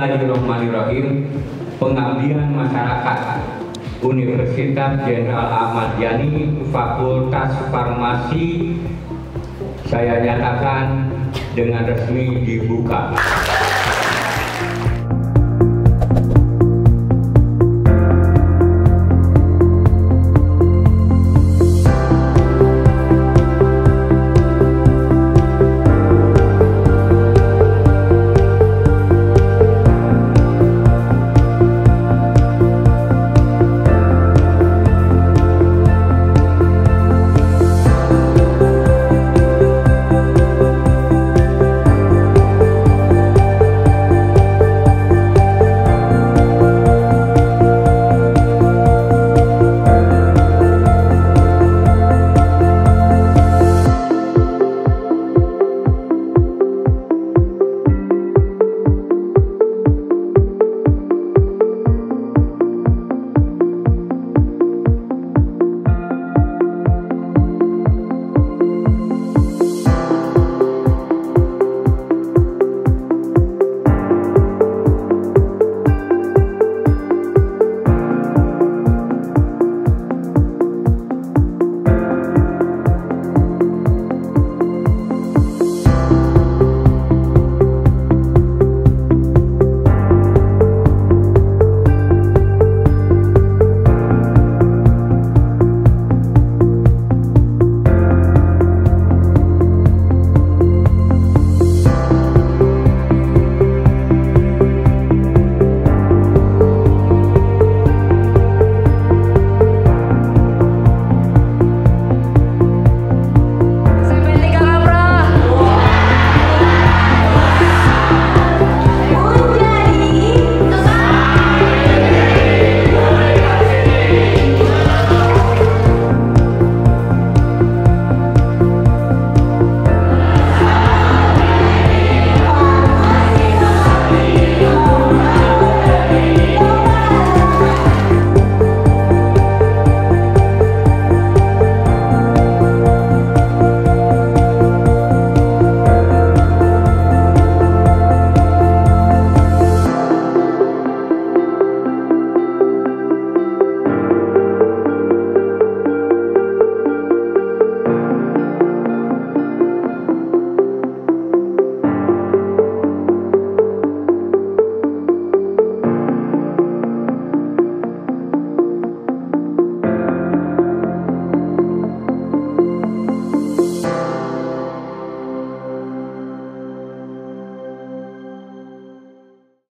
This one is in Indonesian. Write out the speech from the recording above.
Bismillahirrahmanirrahim. Pengabdian masyarakat Universitas Jenderal Ahmad Yani Fakultas Farmasi saya nyatakan dengan resmi dibuka.